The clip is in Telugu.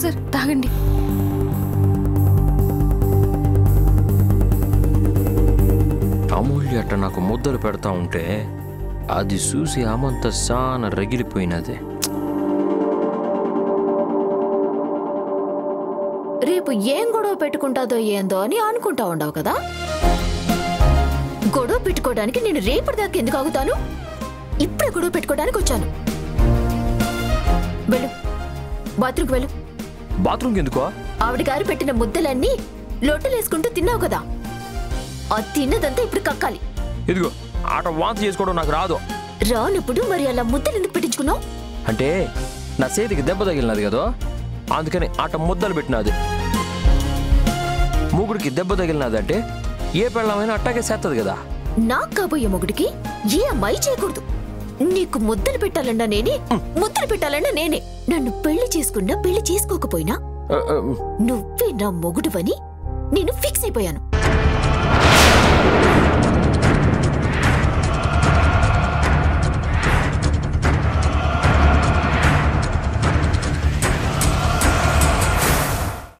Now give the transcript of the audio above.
సార్ తాగండి. అమూల్య అట్ట నాకు ముద్దలు పెడతా ఉంటే అది చూసి ఆమంత సాన రగిలిపోయినది. రేపు ఏం గొడవ పెట్టుకుంటాదో ఏందో అని అనుకుంటా ఉండవు కదా? గొడవ పెట్టుకోవడానికి నేను రేపటి దాకా ఎందుకు ఆగుతాను? ఇప్పుడే గొడవ పెట్టుకోవడానికి వచ్చాను. వెళ్ళు. బాత్రూమ్కి వెళ్ళు. బాత్రూమ్కి ఎందుకో? ఆవిడ గారు పెట్టిన ముద్దలన్నీ లొట్టలేసుకుంటూ తిన్నావు కదా. ఆ తిన్నదంతా ఇప్పుడు కక్కాలి. ఇదిగో ఆట వాంతి చేసుకోవడం నాకు రాదు. రానప్పుడు మరి అలా ముద్దలు ఎందుకు పెట్టించుకున్నావు? అంటే నా చేతికి దెబ్బ తగిలినది కదా. అందుకని ఆట ముద్దలు పెట్టినది. మూగుడికి దెబ్బ తగిలినది అంటే ఏ పెళ్ళమైనా అట్టాగే చేస్తుంది కదా. నాకు కాబోయే మొగుడికి ఏ అమ్మాయి చేయకూడదు. నీకు ముద్దలు పెట్టాలన్నా నేనే ముద్దలు పెట్టాలన్నా నేనే. నన్ను పెళ్ళి చేసుకున్నా పెళ్ళి చేసుకోకపోయినా నువ్వే నా మొగుడువని నేను ఫిక్స్ అయిపోయాను.